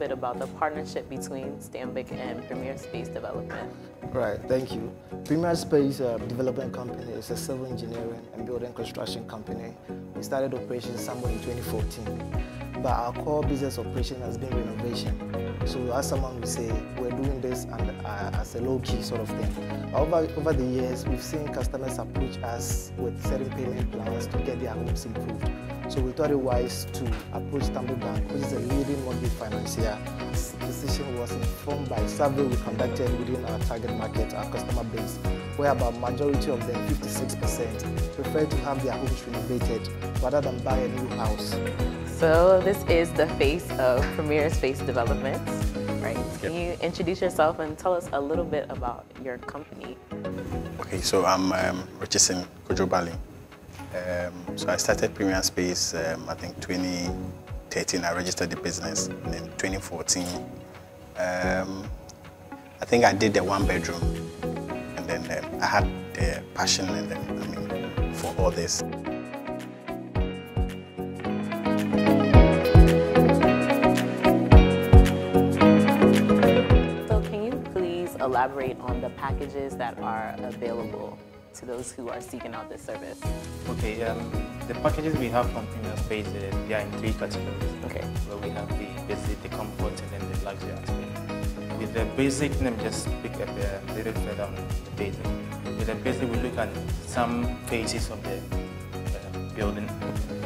bit about the partnership between Stanbic and Premier Space Development. Right, thank you. Premier Space uh, Development Company is a civil engineering and building construction company. We started operations somewhere in 2014, but our core business operation has been renovation. So as someone would say, we're doing this and, uh, as a low-key sort of thing. Over, over the years, we've seen customers approach us with certain payment plans to get their homes improved. So we thought it wise to approach Stanbic Bank, which is a leading mortgage financier. This decision was informed by a survey we conducted within our target market, our customer base, where about majority of them, 56%, prefer to have their homes renovated rather than buy a new house. So this is the face of Premier Space Development, right? Can you introduce yourself and tell us a little bit about your company? Okay, so I'm um, Richardson Kojobali. Um, so I started Premier Space, um, I think 2013, I registered the business. And then 2014, um, I think I did the one bedroom. And um, I had the passion and then, I mean, for all this. So can you please elaborate on the packages that are available to those who are seeking out this service? Okay, um, the packages we have from Premier Space, uh, they are in three categories. Okay. Where we the basic, let me just pick up a little further on the basic. With the basic, we look at some phases of the uh, building.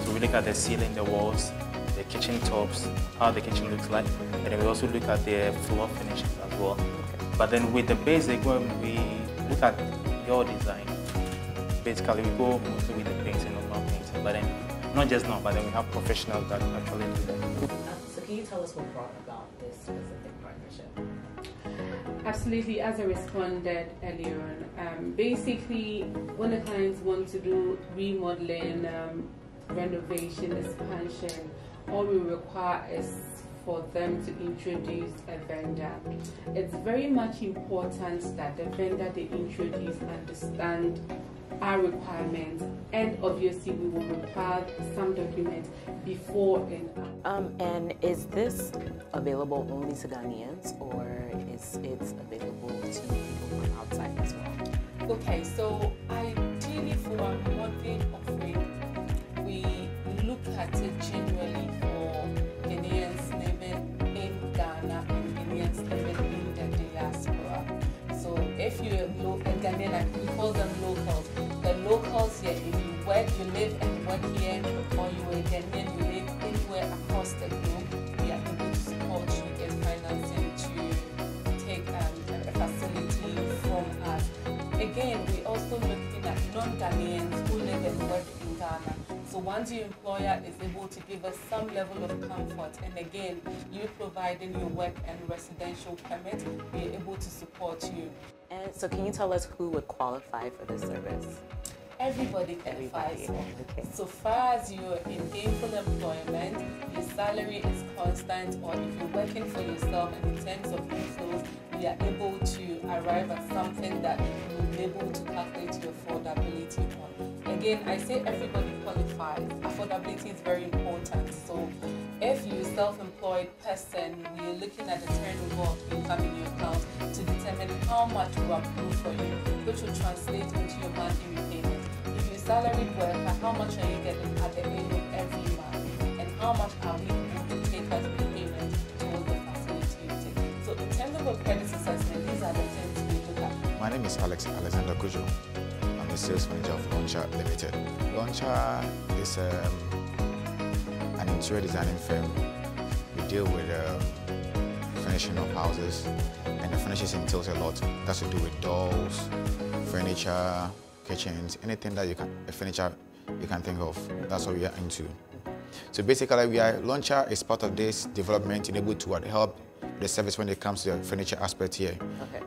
So we look at the ceiling, the walls, the kitchen tops, how the kitchen looks like, and then we also look at the floor finishes as well. But then with the basic, when we look at your design, basically we go mostly with the painting, normal painting, but then not just now, but then we have professionals that actually do that. Can you tell us what brought about this specific partnership? Absolutely, as I responded earlier on, um, basically, when the clients want to do remodeling, um, renovation, expansion, all we require is for them to introduce a vendor. It's very much important that the vendor they introduce understand our requirements and obviously we will require some documents before and after. Um, and is this available only to Ghanaians or is it available to people from outside as well? Okay, so ideally for our mortgage offering, we look at it generally work, you live and work here, or you're a Ghanaian, you live anywhere across the globe, we are able to support you, get financing to take um, a facility from us. Again, we also looking at non-Ghanaians who live and work in Ghana. So once your employer is able to give us some level of comfort, and again, you providing your work and residential permit, we are able to support you. And so can you tell us who would qualify for this service? Everybody qualifies. Okay. So far as you're in gainful employment, your salary is constant, or if you're working for yourself, and in terms of inflows, we are able to arrive at something that you'll be able to calculate your affordability on. Again, I say everybody qualifies. Affordability is very important. So if you're a self-employed person, we're looking at the turnover of income in your account to determine how much will approve for you, which will translate into your monthly salaried worker, how much are you getting at the end of every month? And how much are we take as repayment towards the facility you take? So in terms of a credit assessment, these are the things we look at. My name is Alex Alexander Kujo. I'm the sales manager of Launcher Limited. Launcher is um, an interior designing firm. We deal with um, finishing of houses, and the finishes entails a lot. That's to do with dolls, furniture, kitchens, anything that you can, a furniture you can think of. That's what we are into. So basically, we are Launcher is part of this development, enabled to help the service when it comes to the furniture aspect here. Okay.